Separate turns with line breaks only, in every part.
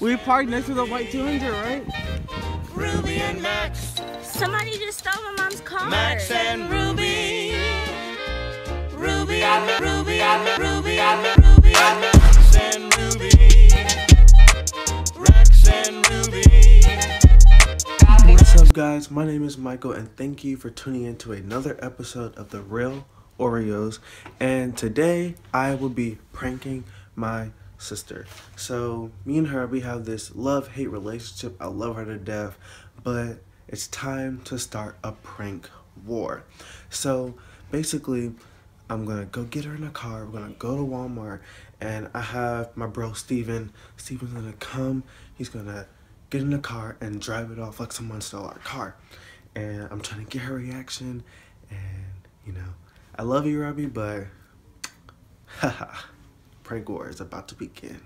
We parked next to the white 200, right?
Ruby and Max.
Somebody just stole my mom's car.
Max and Ruby. Ruby and Ruby and Ruby and Ruby and Max and Ruby. Rex and Ruby.
What's up, guys? My name is Mykael, and thank you for tuning in to another episode of The Real Oreos. And today, I will be pranking my sister. So, me and her, we have this love hate relationship. I love her to death, but it's time to start a prank war. So, basically, I'm gonna go get her in a car. We're gonna go to Walmart, and I have my bro Steven. Steven's gonna come. He's gonna get in the car and drive it off like someone stole our car. And I'm trying to get her reaction. And, you know, I love you, Robbie, but haha, prank war is about to begin.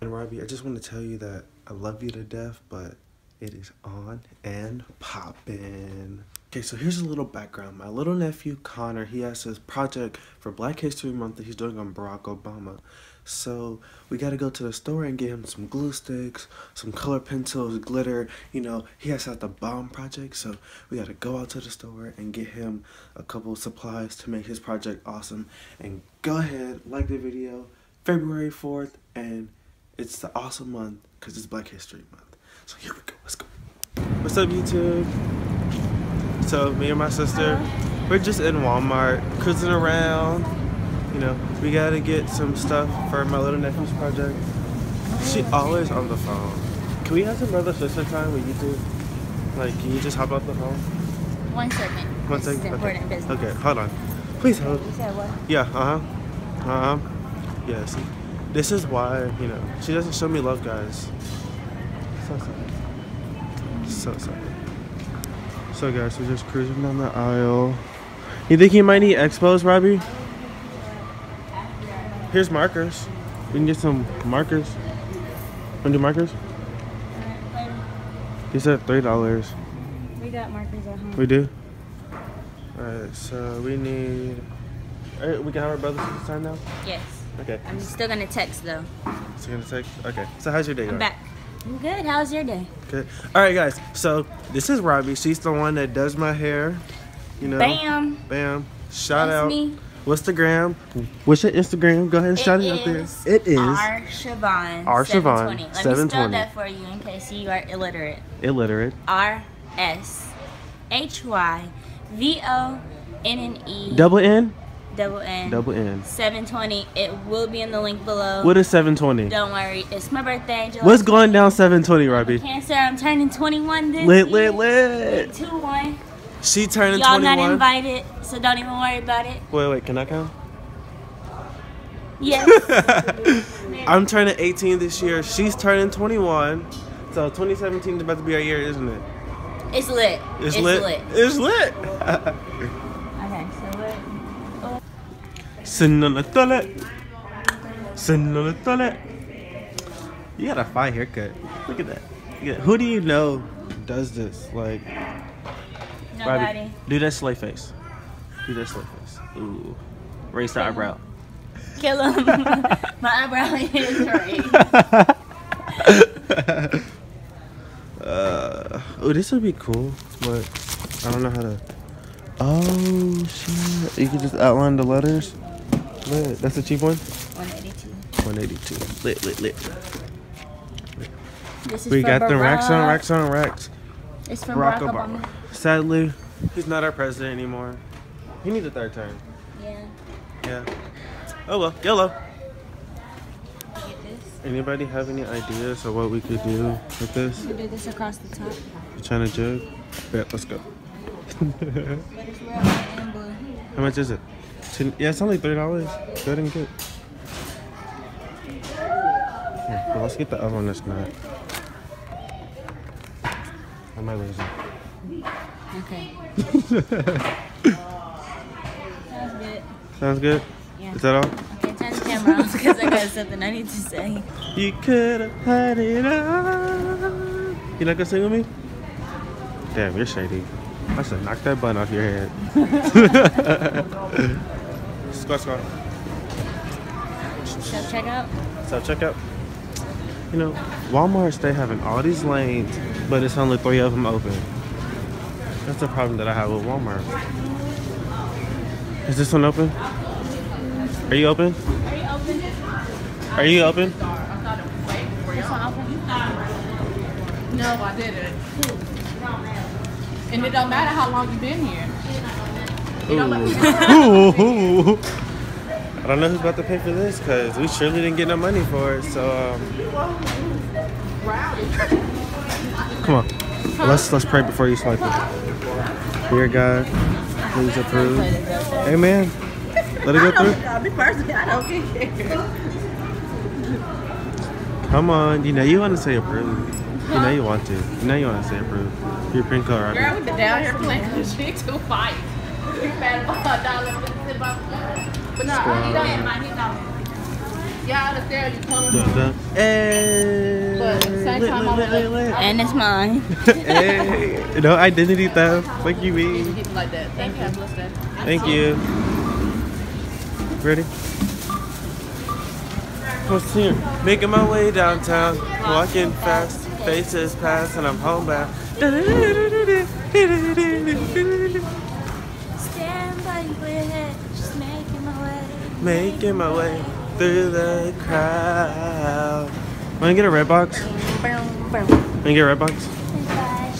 And Robbie, I just want to tell you that I love you to death, but it is on and poppin'. Okay, so here's a little background. My little nephew Connor, he has his project for Black History Month that he's doing on Barack Obama. So we got to go to the store and get him some glue sticks, some color pencils, glitter. You know, he has had the bomb project, so we got to go out to the store and get him a couple supplies to make his project awesome. And go ahead, like the video, February 4th, and it's the awesome month because it's Black History Month. So here we go, let's go. What's up, YouTube? So me and my sister, we're just in Walmart, cruising around. You know, we gotta get some stuff for my little nephew's project. She always on the phone. Can we have some brother sister time with you two? Like, can you just hop off the phone?
One second.
One second.
this important
okay.
business.
Okay, hold on. Please hold.
You said what?
Yeah. Uh huh. Uh huh. Yeah. See, this is why you know she doesn't show me love, guys. So sorry. So sorry. So guys, we're just cruising down the aisle. You think he might need expos, Robbie? Here's markers. We can get some markers. Wanna do markers? He said three dollars.
We got markers at home.
We do. Alright, so we need. Alright, we can have our brother sister sign now.
Yes.
Okay.
I'm still gonna text though.
You're gonna text. Okay. So how's your day
I'm
going?
back. I'm good. How's your day?
Good. All right, guys. So this is Robbie. She's the one that does my hair. You know.
Bam.
Bam. Shout
That's
out.
me.
What's the gram? What's your Instagram? Go ahead and shout it out there. It is
R Shyvonne.
R. Shyvonne,
720. Let me spell that for you in case you are illiterate.
illiterate.
R S H Y V O N N E
Double N.
double N
Double N.
720. It will be in the link below.
What is 720?
Don't worry, it's my birthday. July
What's going down 720, Robbie?
Cancer, I'm turning 21 this
Lit,
year.
lit, lit.
2 1.
She turning
Y'all not invited, so don't even worry about it.
Wait, wait. Can I count?
Yes.
I'm turning 18 this year. She's turning 21. So 2017 is about to be our year, isn't it?
it's lit.
It's, lit. It's lit.
Okay, so what?
Sitting on the toilet. Sitting on the toilet. You got a fine haircut. Look at that. Who do you know does this? Like,
Nobody.
Robbie, do that slay face. Do that slay face. Ooh. Raise the eyebrow.
Kill him. My eyebrow is raised.
uh, oh, this would be cool, but I don't know how to. Oh shit! You can just outline the letters. Lit. That's a cheap one.
182.
182. Lit, lit, lit.
This is
We got the racks on racks on racks.
It's from
Barack
Barack,
Obama.
Obama.
Sadly, he's not our president anymore. He needs a third term.
Yeah.
Yeah. Oh well, YOLO.
Get this.
Anybody have any ideas of what we could do with this?
You do this across the top.
You trying to jug? Bet, let's go.
But it's real white and blue.
How much is it? Ten, yeah, it's only three dollars. Good and good. Here, well, let's get the other one that's not. I might lose it.
Okay. Sounds good.
Sounds good.
Yeah.
Is that all?
Okay, turn the camera on because I got something I need to say.
You could have had it all. You not gonna sing with me? Damn, you're shady. I should knock that bun off your head. squat, squat.
Self checkout.
Self checkout. You know, Walmart's they having all these lanes, but it's only three of them open. That's the problem that I have with Walmart. Is this one open? Are you open?
Are you open?
Are you open?
This one open?
No, I didn't. And it don't matter how long you've been here.
Ooh. Ooh. I don't know who's about to pay for this because we surely didn't get no money for it. So, um, come on, let's let's pray before you swipe it. Dear God, please approve. Amen. Let it go through.
Personally, I don't care.
Come on, you know you want to say approve. You know you want to. You know you want to say approve. Your pink color.
Girl, we been down here playing this shit too fight. We mad about a dollar But no, I y'all understand you coming
Dun,
from.
dun. Hey.
But at the same time, I'm
lit, lit, lit.
And it's mine.
hey, no identity theft. Fuck you,
You
mean.
like that. Thank you. Have a blessed day.
Thank you. Ready? What's here? Making my way downtown, walking fast, faces pass, and I'm homebound.
Stand by with it, just making my way.
Making my way through the crowd. Wanna get a red box?
Boom.
Wanna get a red box?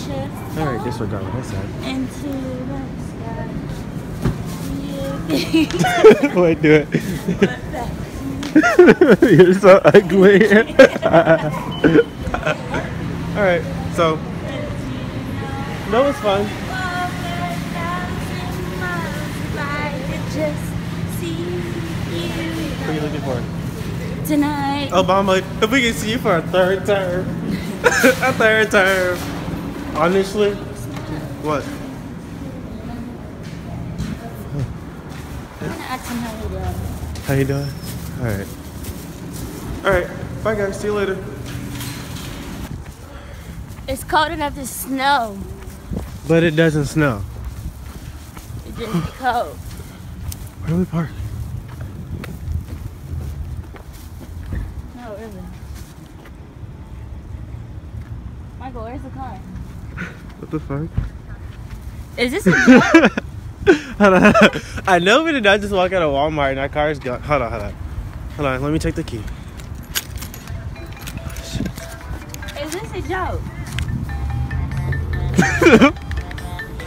Should
Alright, disregard what I said.
sky. You
Wait, do it. You're so ugly. Alright, so. That was fun. What are you looking for?
Tonight.
Obama, if we can see you for a third term. a third term. Honestly. What? How you doing? Alright. Alright. Bye guys. See you later.
It's cold enough to snow.
But it doesn't snow.
It's just cold.
Where do we park?
Really. Mykael, where's the car?
What the fuck?
Is this a joke?
Hold on, hold on. I know we did not just walk out of Walmart and our car's gone. Hold on, hold on. Hold on, let me take the key.
Is this a joke?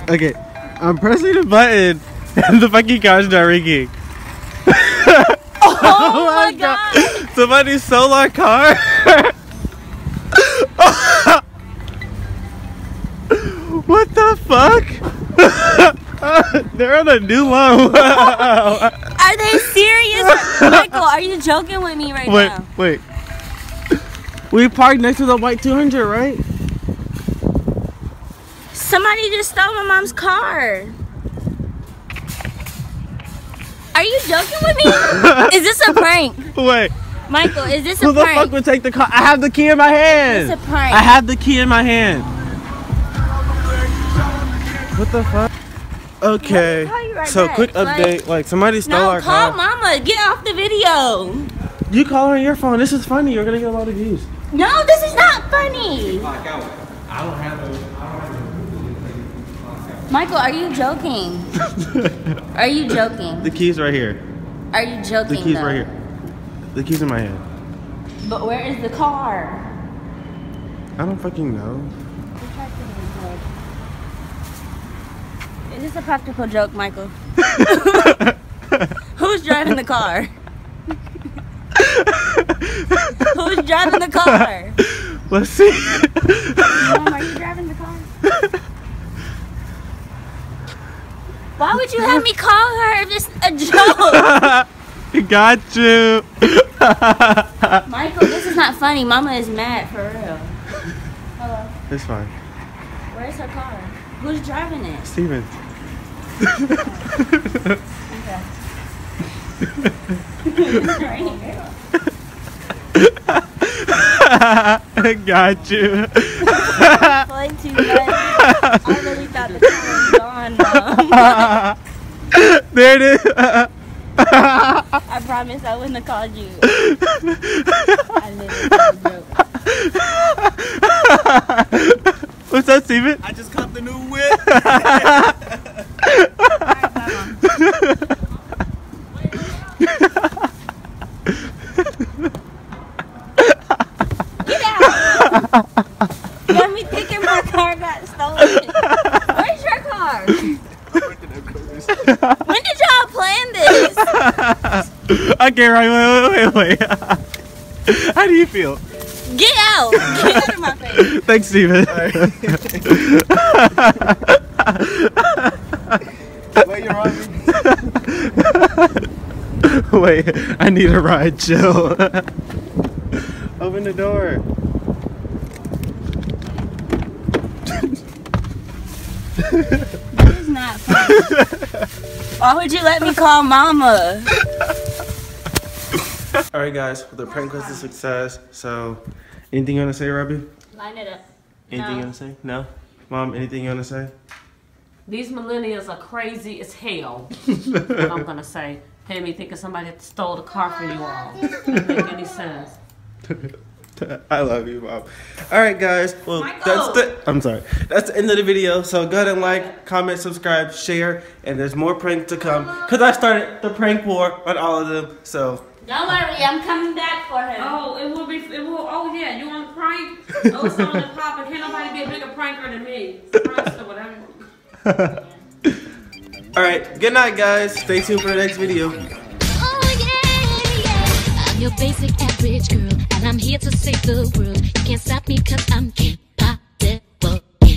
Okay, I'm pressing the button and the fucking car's not ringing.
Oh, my god!
Somebody stole our car. what the fuck? They're on a new loan.
Are they serious? Mykael, are you joking with me right
wait,
now?
wait. We parked next to the white 200, right?
Somebody just stole my mom's car. Are you joking with me? is this a prank?
Wait,
Mykael, is this a who
the
prank?
fuck would take the car? I have the key in my hand.
It's a prank.
I have the key in my hand. What the fuck? Okay.
Let me call you right
so
back.
quick update. Like somebody stole
no,
our
call
car.
mama. Get off the video.
You call her on your phone. This is funny. You're gonna get a lot of views.
No, this is not funny. Mykael, are you joking? Are you joking?
the keys right here.
Are you joking?
The keys
though?
right here. The keys in my hand.
But where is the car?
I don't fucking know.
Is this a practical joke, Mykael? Who's driving the car? Who's driving the car?
Let's see.
Mom, are you driving the car? Why would you have me call her if it's a joke?
Got you.
Mykael, this is not funny. Mama is mad for real. Hello.
It's fine.
Where's her car? Who's driving it?
Steven.
Right here.
Got you.
Play too much. I really thought the car was gone. Mom.
there it is.
I promise I wouldn't have called you. I literally What's that,
Steven?
I just caught the new whip.
okay, right, wait, wait, wait, wait. How do you feel?
Get out! Get out of my face.
Thanks, Steven.
Wait, you're on
Wait, I need a ride, chill. Open the door.
It's not fun. Why would you let me call mama?
All right, guys. The prank was a success. So, anything you want to say, Robbie?
Line it up.
Anything
No.
you want to say? No. Mom, anything you want to say?
These millennials are crazy as hell. what I'm gonna say. Had me thinking somebody stole the car from you all. Doesn't make any sense.
I love you, Mom. All right, guys. Well,
Mykael.
that's the. I'm sorry. That's the end of the video. So go ahead and like, comment, subscribe, share, and there's more pranks to come. Cause I started the prank war on all of them. So
Don't worry, I'm coming back for him.
Oh, it will be. It will. Oh yeah, you want to prank? Oh, it's on the pop, and can't nobody be a bigger pranker than me. Prankster, whatever.
all right. Good night, guys. Stay tuned for the next video.
Oh yeah, yeah. I'm your basic average girl, and I'm here to save the world. You can't stop me cause I'm king.